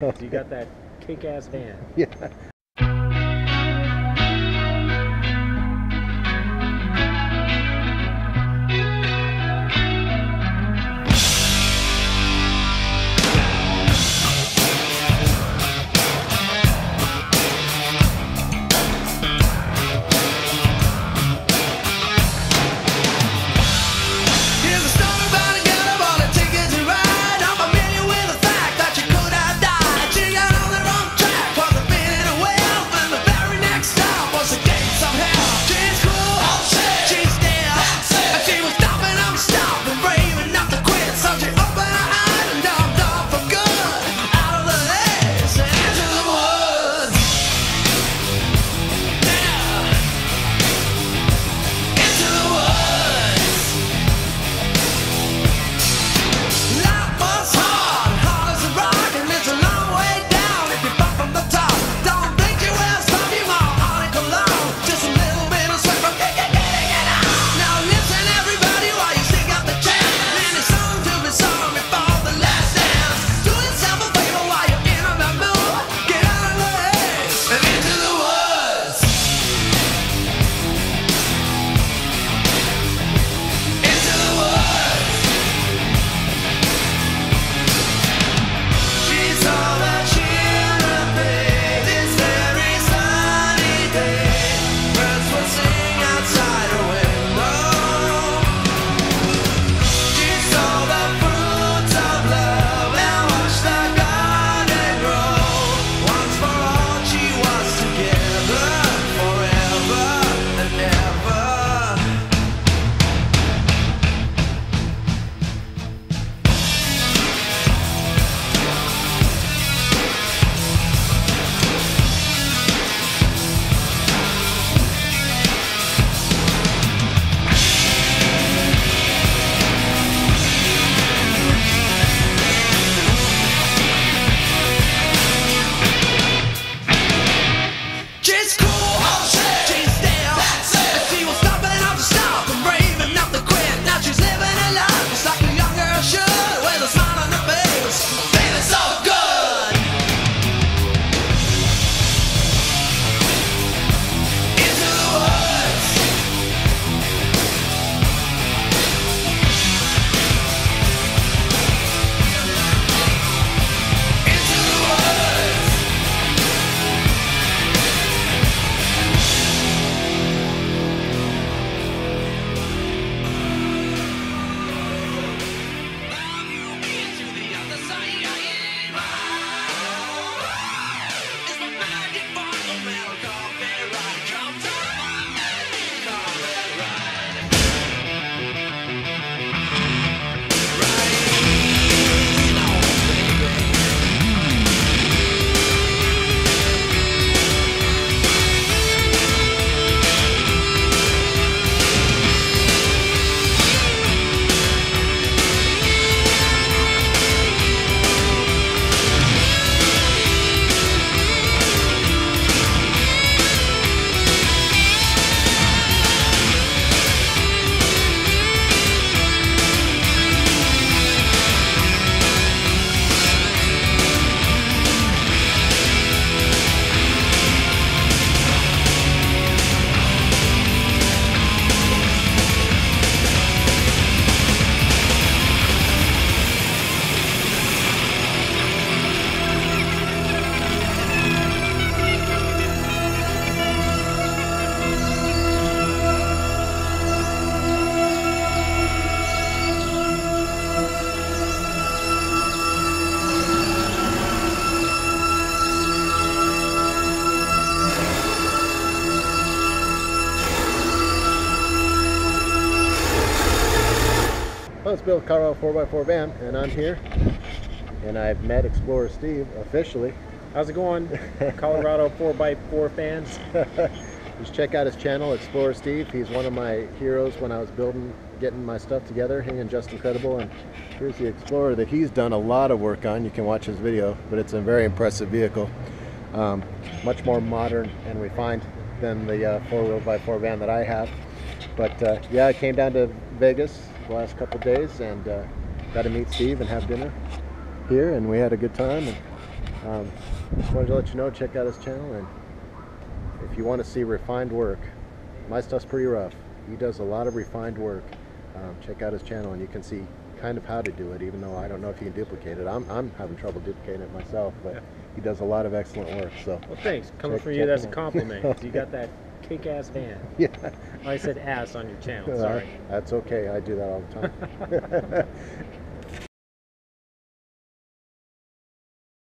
you got that kick-ass van. Yeah. Built Colorado 4x4 van, and I'm here, and I've met Xplorer Steve officially. How's it going, Colorado 4x4 fans? Just check out his channel, Xplorer Steve. He's one of my heroes when I was building, getting my stuff together, hanging Just Incredible. And here's the Explorer that he's done a lot of work on. You can watch his video, but it's a very impressive vehicle. Um, much more modern and refined than the uh, four-wheel by four van that I have. But uh, yeah, I came down to Vegas the last couple days and uh, got to meet Steve and have dinner here and we had a good time and um, just wanted to let you know check out his channel and if you want to see refined work my stuff's pretty rough. He does a lot of refined work. Um, check out his channel and you can see kind of how to do it even though I don't know if you can duplicate it. I'm, I'm having trouble duplicating it myself but yeah. he does a lot of excellent work so well thanks. Coming check, from you that's a compliment you got that kick-ass hand. yeah, I said ass on your channel. uh, Sorry. that's okay. I do that all the time.